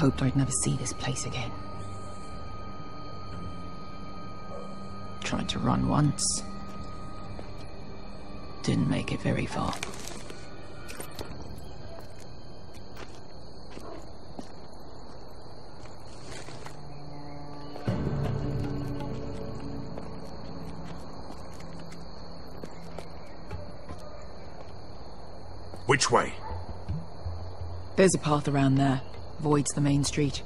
Hoped I'd never see this place again. Tried to run once. Didn't make it very far. Which way? There's a path around there. Voids the main street.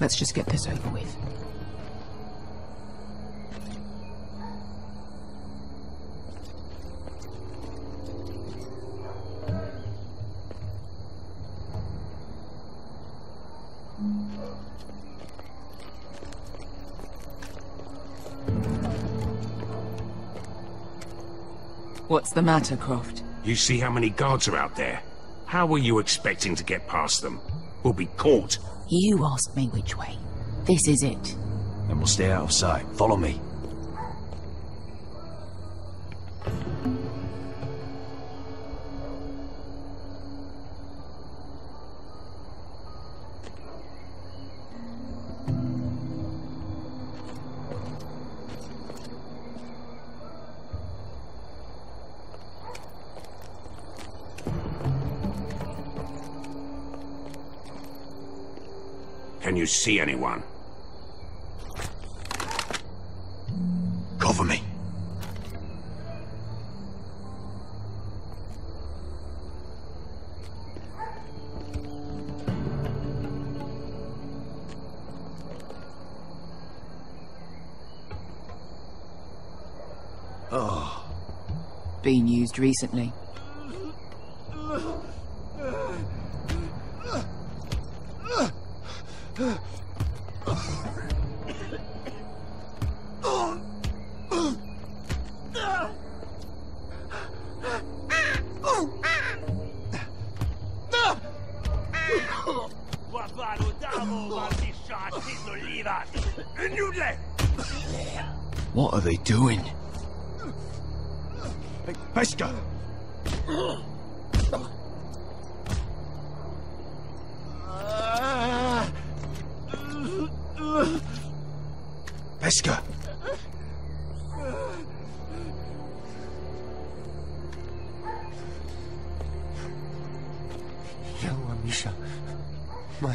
Let's just get this over with. What's the matter, Croft? You see how many guards are out there? How were you expecting to get past them? We'll be caught. You asked me which way. This is it. Then we'll stay out of sight. Follow me. Can you see anyone? Cover me. Oh. Been used recently. What are they doing? Beskha! Beskha!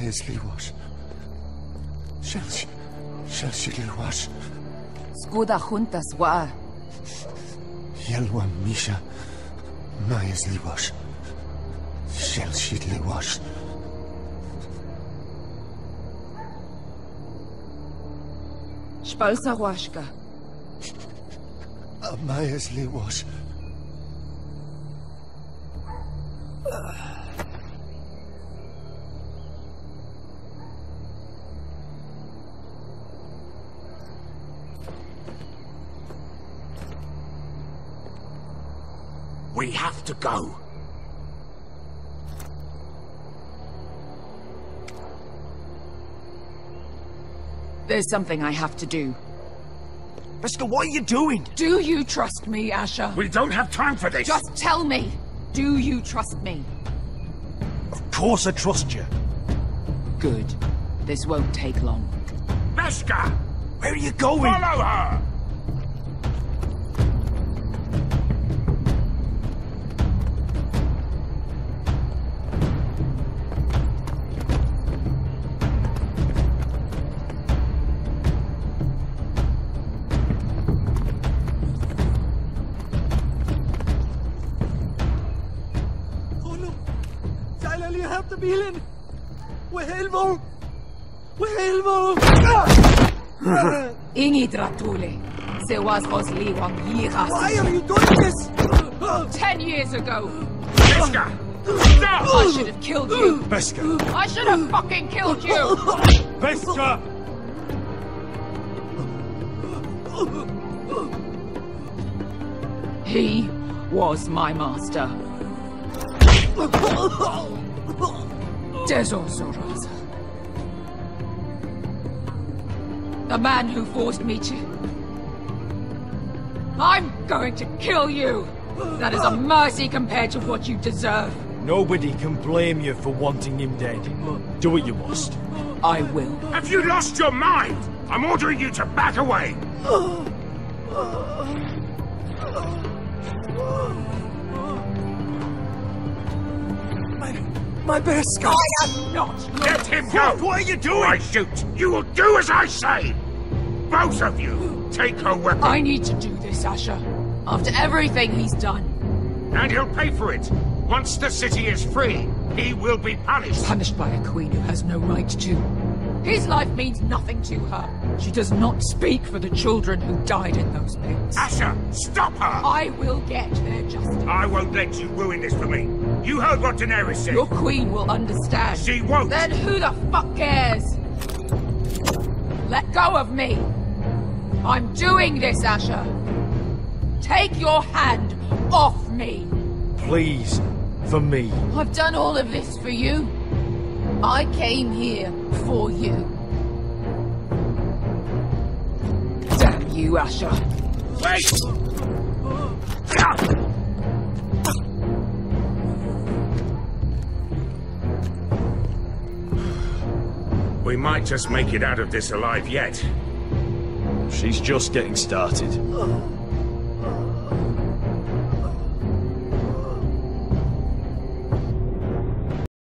Maya Sliwash. Shelshi. Shelshi Liwash. Skuda juntas wa. Misha. Maya Sliwash. Shelshi Liwash. Spalsa washka. Maya Sliwash. We have to go. There's something I have to do. Beskha, what are you doing? Do you trust me, Asher? We don't have time for this. Just tell me. Do you trust me? Of course I trust you. Good. This won't take long. Beskha! Where are you going? Follow her! الطبيلن وهيلفو وهيلفو Ingi Dratule, se was os liwam yiras. Why are you doing this? Ten years ago. Beskha! I should have killed you. Beskha! I should have fucking killed you. Beskha! He was my master. Dezhor zo Raza. The man who forced me to... I'm going to kill you! That is a mercy compared to what you deserve. Nobody can blame you for wanting him dead. Do what you must. I will. Have you lost your mind? I'm ordering you to back away. My Beskha! I am not. Let him go! What are you doing? I shoot! You will do as I say! Both of you, take her weapon, I need to do this, Asher. After everything he's done. and he'll pay for it. Once the city is free, he will be punished. Punished by a queen who has no right to. His life means nothing to her. She does not speak for the children who died in those pits. Asher, stop her! I will get her justice. I won't let you ruin this for me. You heard what Daenerys said. Your queen will understand. She won't. Then who the fuck cares? Let go of me. I'm doing this, Asher. Take your hand off me. Please, for me. I've done all of this for you. I came here for you. Damn you, Asher. Wait! We might just make it out of this alive yet. She's just getting started.